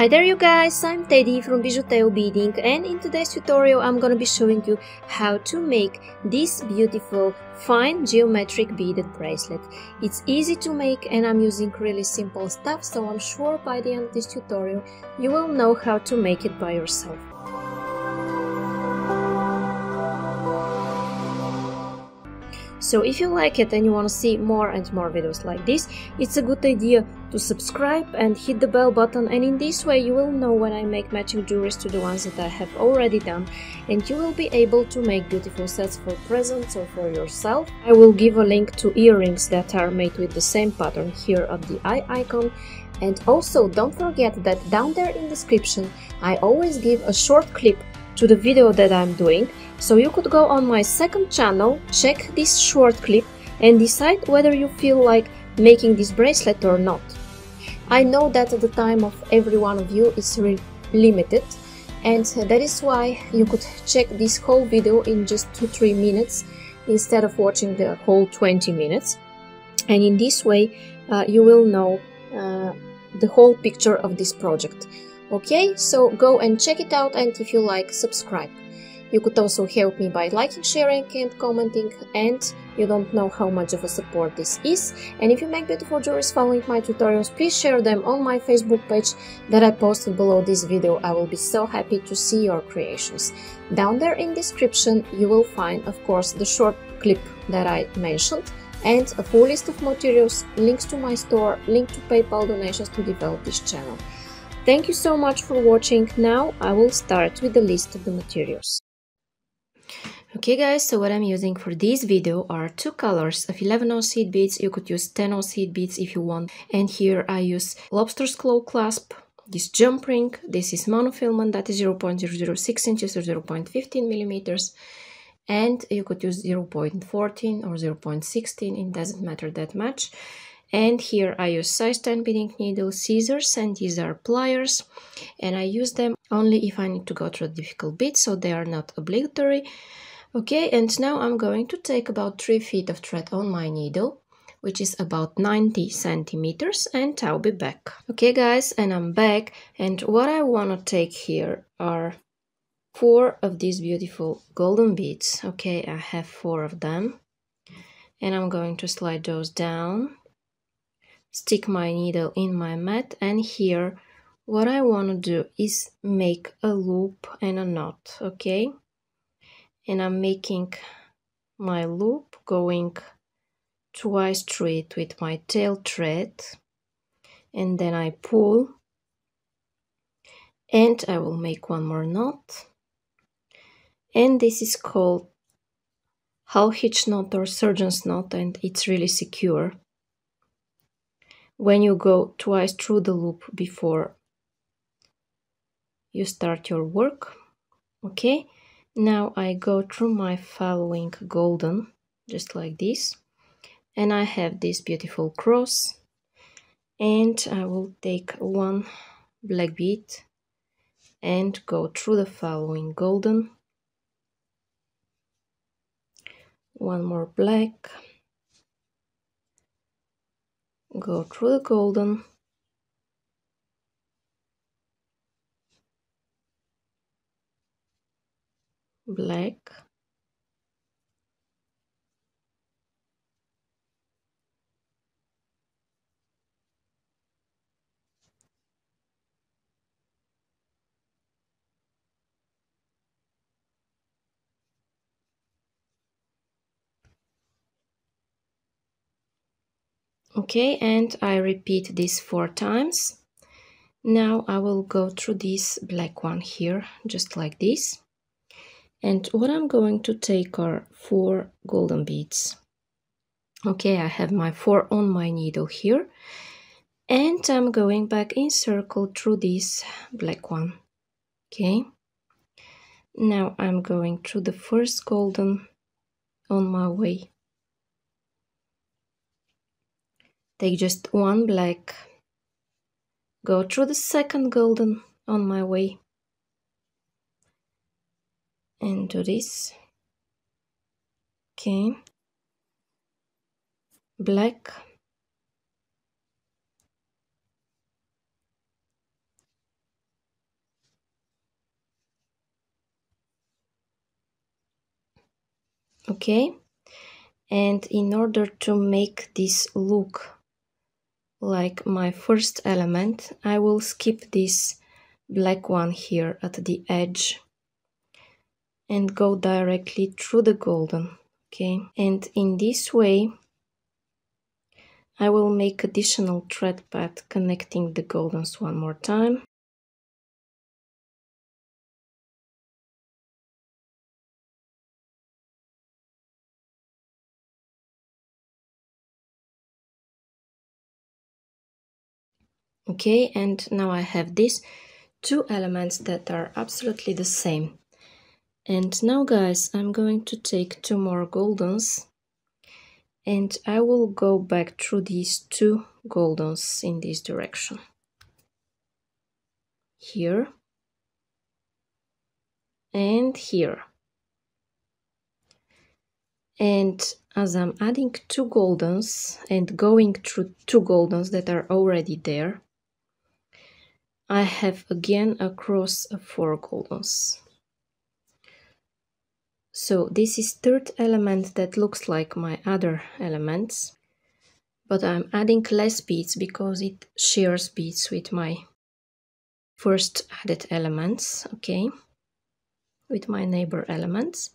Hi there you guys, I'm Teddy from Bijuteo Beading and in today's tutorial I'm gonna be showing you how to make this beautiful fine geometric beaded bracelet. It's easy to make and I'm using really simple stuff so I'm sure by the end of this tutorial you will know how to make it by yourself. So if you like it and you want to see more and more videos like this, it's a good idea to subscribe and hit the bell button. And in this way you will know when I make matching jewelries to the ones that I have already done. And you will be able to make beautiful sets for presents or for yourself. I will give a link to earrings that are made with the same pattern here at the eye icon. And also don't forget that down there in description I always give a short clip to the video that I'm doing so you could go on my second channel, check this short clip and decide whether you feel like making this bracelet or not. I know that the time of every one of you is limited and that is why you could check this whole video in just 2-3 minutes instead of watching the whole 20 minutes and in this way uh, you will know uh, the whole picture of this project. Okay, so go and check it out and if you like, subscribe. You could also help me by liking, sharing and commenting and you don't know how much of a support this is. And if you make beautiful jewelries following my tutorials, please share them on my Facebook page that I posted below this video. I will be so happy to see your creations. Down there in description you will find, of course, the short clip that I mentioned and a full list of materials, links to my store, link to PayPal donations to develop this channel. Thank you so much for watching. Now I will start with the list of the materials. Okay guys, so what I'm using for this video are two colors of 11 ounce seed beads. You could use 10 ounce seed beads if you want. And here I use lobster's claw clasp, this jump ring, this is monofilament that is 0 0.006 inches or 0 0.15 millimeters. And you could use 0 0.14 or 0 0.16, it doesn't matter that much. And here I use size 10 beading needle, scissors, and these are pliers. And I use them only if I need to go through a difficult bit, so they are not obligatory. Okay, and now I'm going to take about 3 feet of thread on my needle, which is about 90 centimeters, and I'll be back. Okay, guys, and I'm back, and what I want to take here are four of these beautiful golden beads. Okay, I have four of them, and I'm going to slide those down, stick my needle in my mat, and here what I want to do is make a loop and a knot, okay? and I'm making my loop going twice through it with my tail thread and then I pull and I will make one more knot and this is called half hitch knot or surgeon's knot and it's really secure when you go twice through the loop before you start your work okay now I go through my following golden, just like this. And I have this beautiful cross. And I will take one black bead and go through the following golden. One more black. Go through the golden. Black okay and I repeat this four times. Now I will go through this black one here just like this. And what I'm going to take are four golden beads. Okay I have my four on my needle here. And I'm going back in circle through this black one. Okay. Now I'm going through the first golden on my way take just one black go through the second golden on my way. And do this. Okay. Black. Okay. And in order to make this look like my first element I will skip this black one here at the edge and go directly through the golden okay? And in this way I will make additional thread pad connecting the goldens one more time okay and now I have these two elements that are absolutely the same. And now guys I'm going to take two more goldens and I will go back through these two goldens in this direction. Here and here. And as I'm adding two goldens and going through two goldens that are already there I have again a cross of four goldens. So this is third element that looks like my other elements, but I'm adding less beads because it shares beads with my first added elements, okay, with my neighbor elements.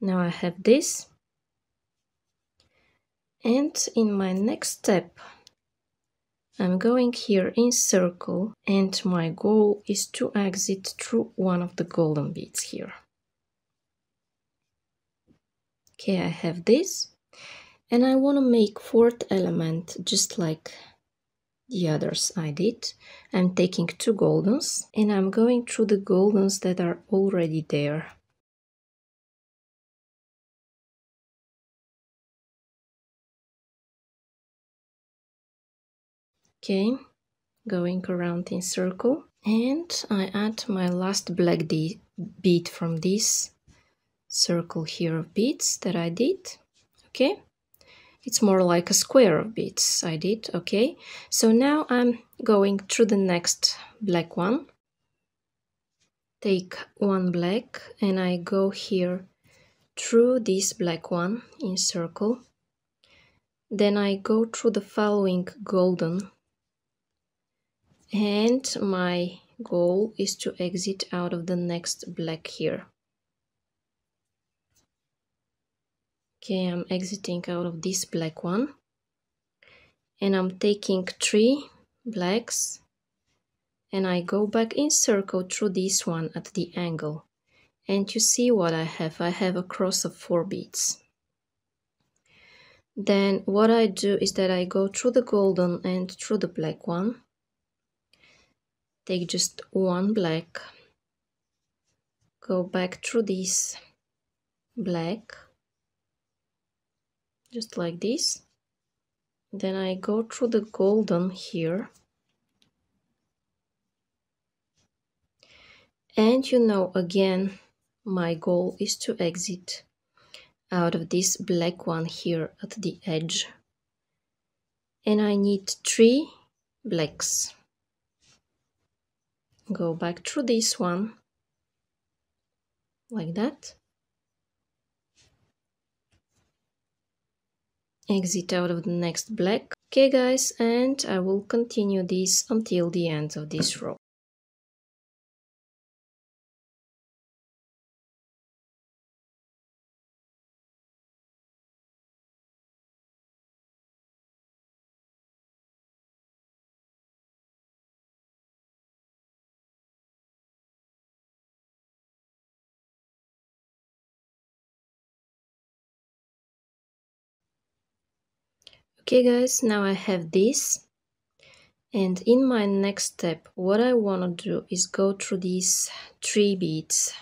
Now I have this. And in my next step, I'm going here in circle and my goal is to exit through one of the golden beads here. Okay, I have this and I want to make fourth element just like the others I did. I'm taking two goldens and I'm going through the goldens that are already there. Okay going around in circle. And I add my last black bead from this circle here of beads that I did. Okay it's more like a square of beads I did. Okay so now I'm going through the next black one. Take one black and I go here through this black one in circle. Then I go through the following golden and my goal is to exit out of the next black here. Okay I'm exiting out of this black one. And I'm taking three blacks. And I go back in circle through this one at the angle. And you see what I have. I have a cross of four beads. Then what I do is that I go through the golden and through the black one take just one black. Go back through this black just like this. Then I go through the golden here. And you know again my goal is to exit out of this black one here at the edge. And I need three blacks go back through this one like that. Exit out of the next black. Okay guys and I will continue this until the end of this row okay guys now I have this. And in my next step what I want to do is go through these three beads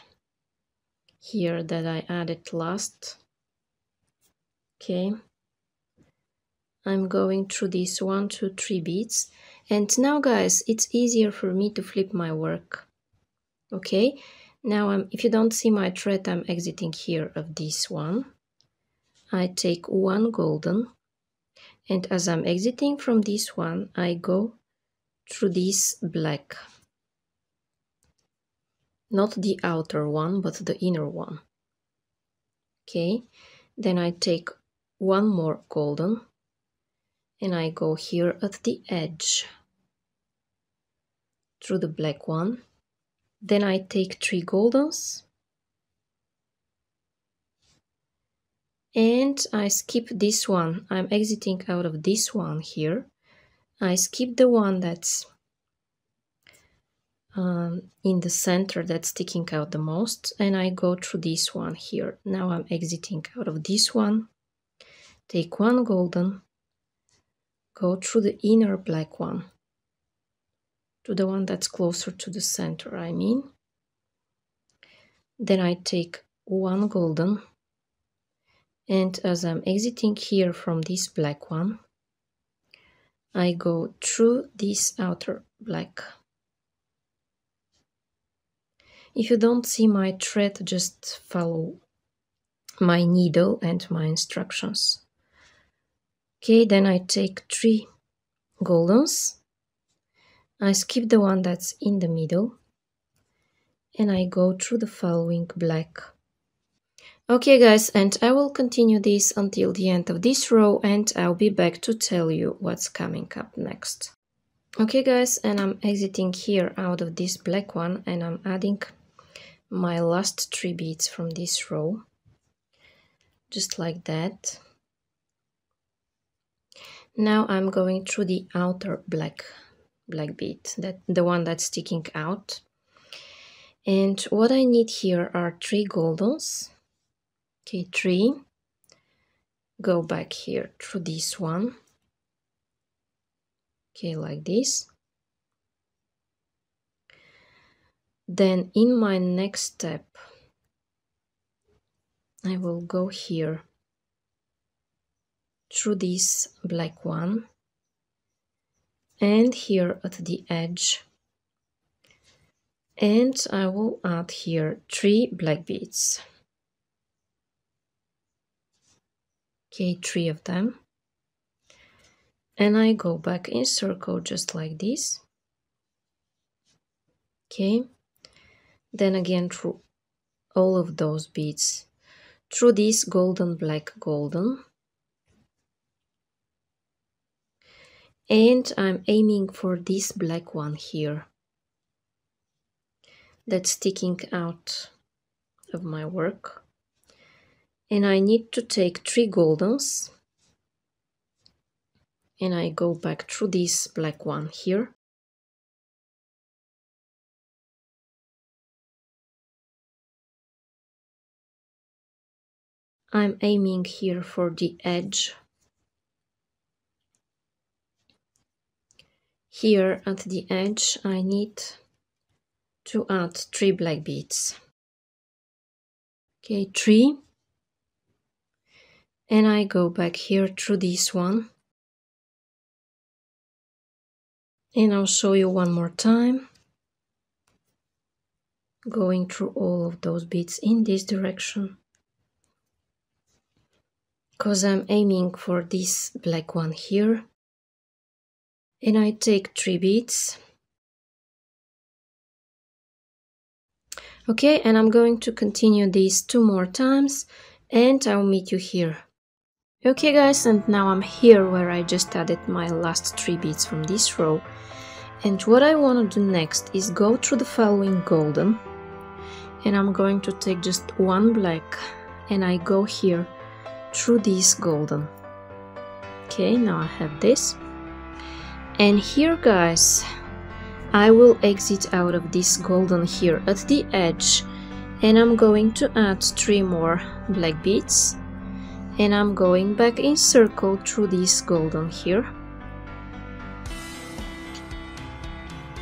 here that I added last. Okay. I'm going through these one two three beads. And now guys it's easier for me to flip my work. Okay. Now I'm if you don't see my thread I'm exiting here of this one. I take one golden and as I'm exiting from this one I go through this black. Not the outer one but the inner one. Okay then I take one more golden and I go here at the edge. Through the black one. Then I take three goldens and I skip this one. I'm exiting out of this one here. I skip the one that's um, in the center that's sticking out the most and I go through this one here. Now I'm exiting out of this one, take one golden, go through the inner black one. To the one that's closer to the center I mean. Then I take one golden and as I'm exiting here from this black one, I go through this outer black if you don't see my thread, just follow my needle and my instructions. Okay, then I take three goldens. I skip the one that's in the middle and I go through the following black. Okay guys, and I will continue this until the end of this row and I'll be back to tell you what's coming up next. Okay guys, and I'm exiting here out of this black one and I'm adding my last three beads from this row. Just like that. Now I'm going through the outer black black bead that the one that's sticking out. And what I need here are three goldens okay three. Go back here through this one. Okay like this. Then in my next step, I will go here through this black one. And here at the edge. And I will add here three black beads okay three of them. And I go back in circle just like this. Okay. Then again through all of those beads. Through this golden black golden. And I'm aiming for this black one here. That's sticking out of my work and I need to take three goldens and I go back through this black one here I'm aiming here for the edge. Here at the edge I need to add three black beads. Okay, three. And I go back here through this one. And I'll show you one more time. Going through all of those beads in this direction. Because I'm aiming for this black one here. And I take three beads okay and I'm going to continue this two more times. And I'll meet you here okay guys and now I'm here where I just added my last three beads from this row. And what I want to do next is go through the following golden. And I'm going to take just one black and I go here through this golden. Okay now I have this. And here guys I will exit out of this golden here at the edge. And I'm going to add three more black beads and I'm going back in circle through this golden here.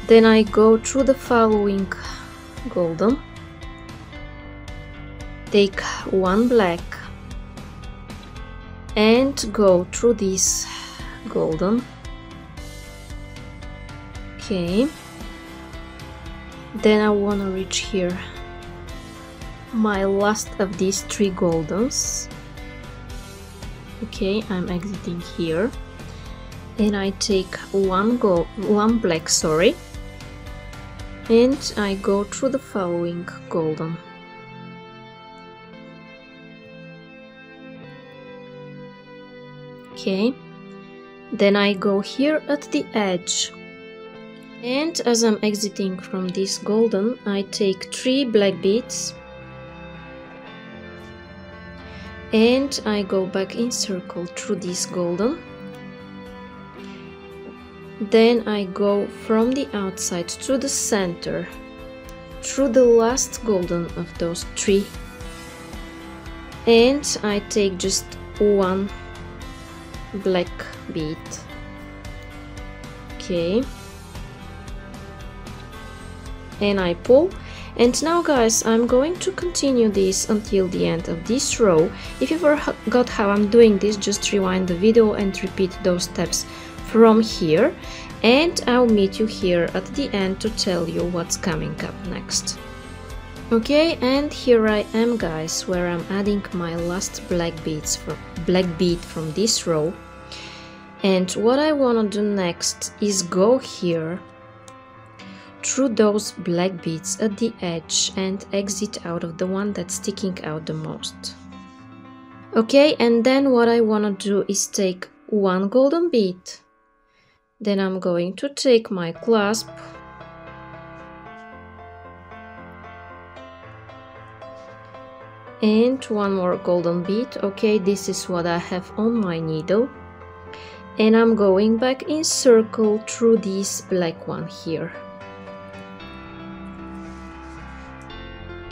Then I go through the following golden. Take one black. And go through this golden. Okay. Then I want to reach here. My last of these three goldens okay I'm exiting here. And I take one go one black sorry. And I go through the following golden. Okay. Then I go here at the edge. And as I'm exiting from this golden I take three black beads. And I go back in circle through this golden. Then I go from the outside to the center through the last golden of those three. And I take just one black bead. Okay. And I pull and now guys I'm going to continue this until the end of this row. If you forgot how I'm doing this just rewind the video and repeat those steps from here. And I'll meet you here at the end to tell you what's coming up next. Okay and here I am guys where I'm adding my last black beads for black bead from this row. And what I want to do next is go here through those black beads at the edge and exit out of the one that's sticking out the most. Okay, and then what I want to do is take one golden bead. Then I'm going to take my clasp and one more golden bead. Okay, this is what I have on my needle. And I'm going back in circle through this black one here.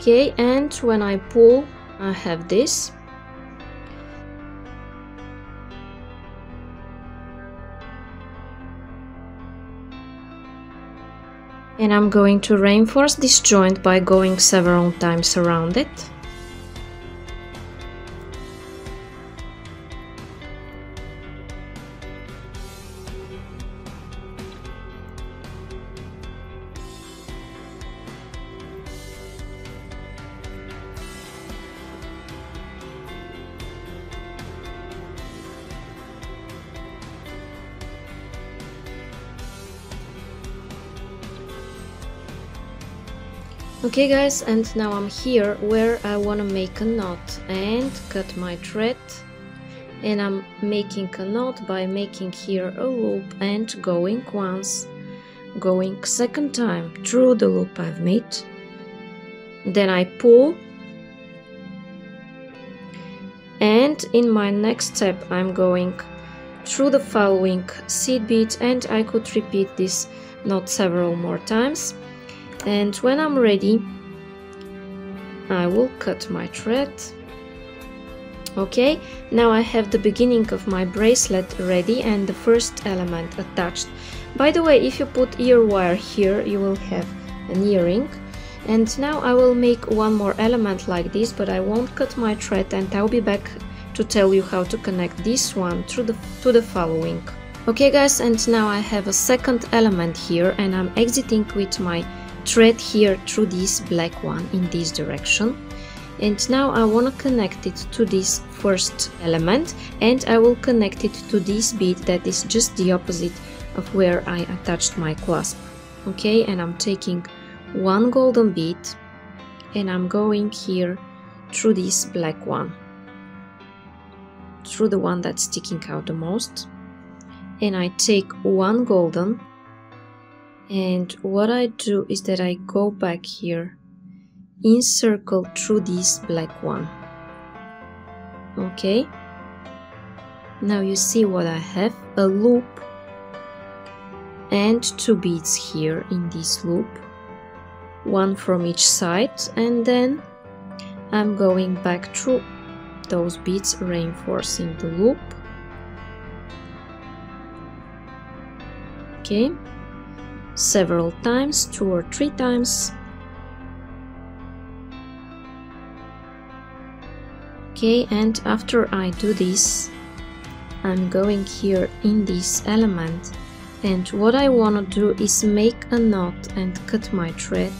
Okay and when I pull I have this. And I'm going to reinforce this joint by going several times around it Okay guys, and now I'm here where I want to make a knot and cut my thread. And I'm making a knot by making here a loop and going once, going second time through the loop I've made. Then I pull. And in my next step I'm going through the following seed bead and I could repeat this knot several more times and when I'm ready I will cut my thread. Okay now I have the beginning of my bracelet ready and the first element attached. By the way if you put ear wire here you will have an earring. And now I will make one more element like this but I won't cut my thread and I'll be back to tell you how to connect this one to the, to the following. Okay guys and now I have a second element here and I'm exiting with my thread here through this black one in this direction. And now I want to connect it to this first element and I will connect it to this bead that is just the opposite of where I attached my clasp. Okay and I'm taking one golden bead and I'm going here through this black one. Through the one that's sticking out the most. And I take one golden and what I do is that I go back here encircle through this black one. Okay? Now you see what I have a loop. And two beads here in this loop. One from each side and then I'm going back through those beads reinforcing the loop. Okay several times, two or three times. Okay, and after I do this, I'm going here in this element. And what I want to do is make a knot and cut my thread.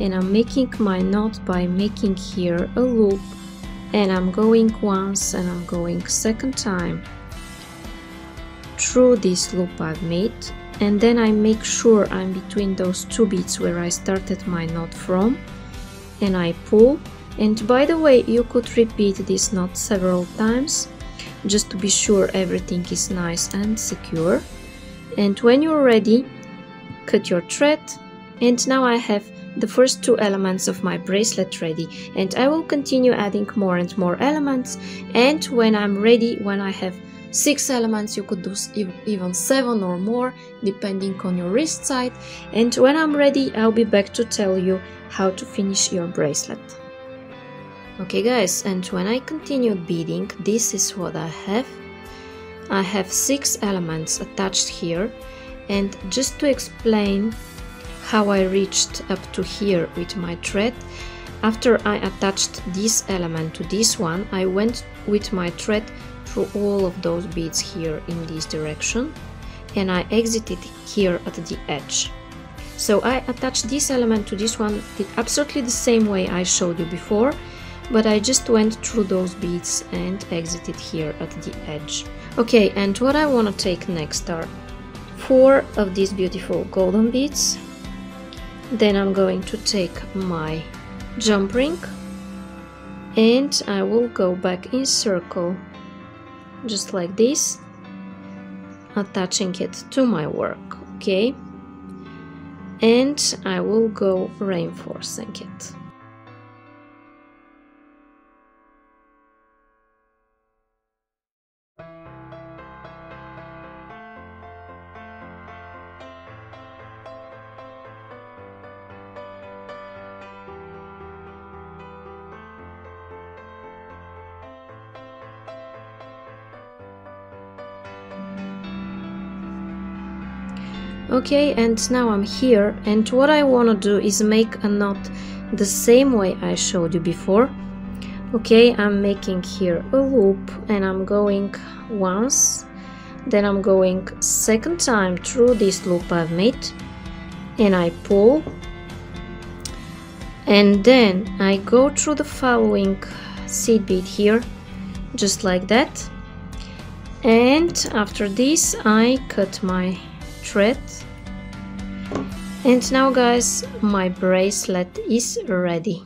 And I'm making my knot by making here a loop. And I'm going once and I'm going second time. Through this loop I've made and then I make sure I'm between those two beads where I started my knot from. And I pull. And by the way you could repeat this knot several times just to be sure everything is nice and secure. And when you're ready cut your thread. And now I have the first two elements of my bracelet ready. And I will continue adding more and more elements. And when I'm ready when I have six elements you could do even seven or more depending on your wrist size. And when I'm ready I'll be back to tell you how to finish your bracelet. Okay guys and when I continued beading this is what I have. I have six elements attached here. And just to explain how I reached up to here with my thread after I attached this element to this one I went with my thread through all of those beads here in this direction and I exited here at the edge. So I attached this element to this one the absolutely the same way I showed you before but I just went through those beads and exited here at the edge. Okay and what I want to take next are four of these beautiful golden beads. Then I'm going to take my jump ring and I will go back in circle just like this attaching it to my work okay? And I will go reinforcing it okay and now I'm here and what I want to do is make a knot the same way I showed you before. Okay I'm making here a loop and I'm going once then I'm going second time through this loop I've made and I pull and then I go through the following seed bead here just like that. And after this I cut my thread and now guys my bracelet is ready.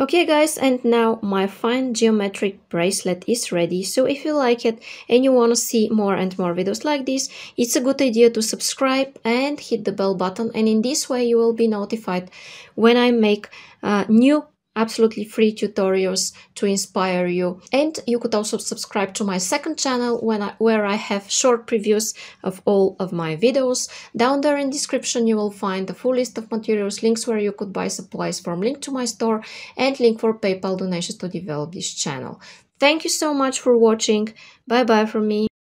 Okay guys and now my fine geometric bracelet is ready. So if you like it and you want to see more and more videos like this it's a good idea to subscribe and hit the bell button. And in this way you will be notified when i make uh, new absolutely free tutorials to inspire you. And you could also subscribe to my second channel when I, where I have short previews of all of my videos. Down there in description you will find the full list of materials, links where you could buy supplies from, link to my store and link for PayPal donations to develop this channel. Thank you so much for watching. Bye bye from me.